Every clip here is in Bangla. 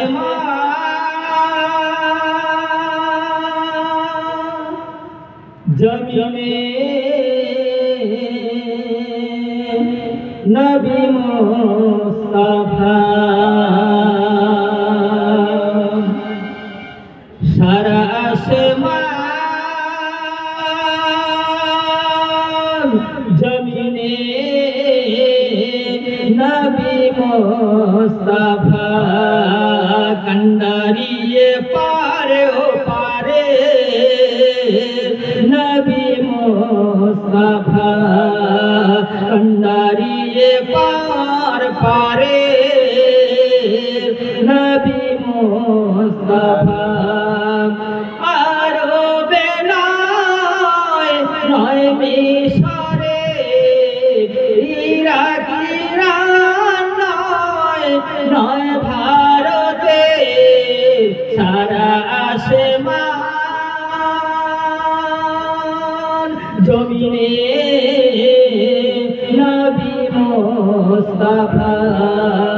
আসে জমিনে নবী মুস্তাফা সারা আসমান জমিনে নবী মুস্তাফা নবী মুস্তাফা কন্ডারিয়ে পার পারে। নবী মুস্তাফা আরও বেলায় নয় মিশরে মুস্তাফা।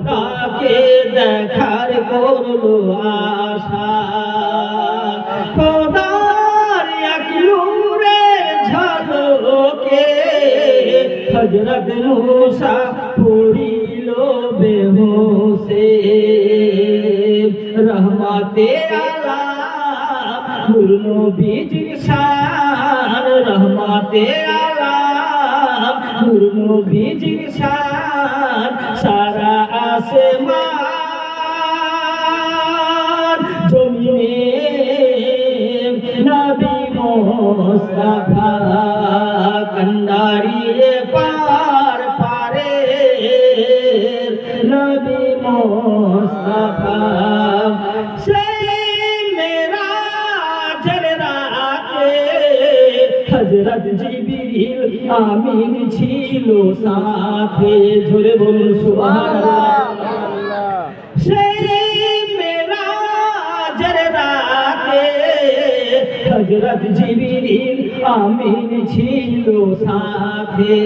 খোদাকে দেখার করল আশা। খোদার এক নূরে ঝলকে হজরত মুসা পড়িল বেহুসে রহমাতে আলা নূর নবীজ শান। রহমাতে আলা নূর নবীজ শান। সারা আসমান জমিনে। নবী মোস্তাফা কন্ডারিয়ে পার পারে। নবী মোস্তাফা মেরা হজরত জিবিরিল আমিন ছিল সাথে। ঝরে বলুন সুবহানাল্লাহ। হজরত জিবিরিল আমিন ছিল সাথে।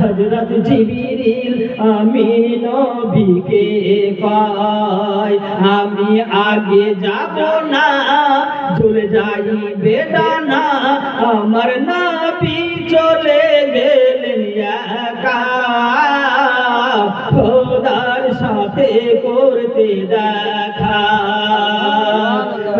হজরত জিবিরিল আমিন নবীকে পায় আমি আগে যাব না, চলে যাই বেদানা। আমার নাবি চলে গেলেন একা। সাথে করতে দেখা।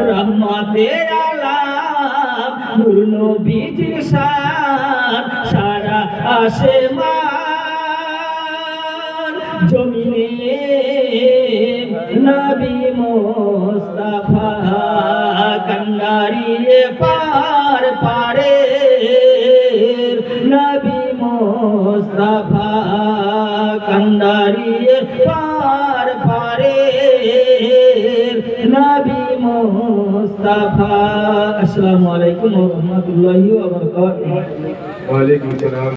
রহমতে আলাম নূর নবীজির শান সারা আসমান জমিনে নবী মোস্তাফা কন্ডারিয়ে পার পারে নবী মোস্তাফা কন্ডারিয়ে পার পারে নবী মোস্তাফা আসসালামু আলাইকুম ওয়া রাহমাতুল্লাহি ওয়া বারাকাতুহু ওয়ালাইকুম সালাম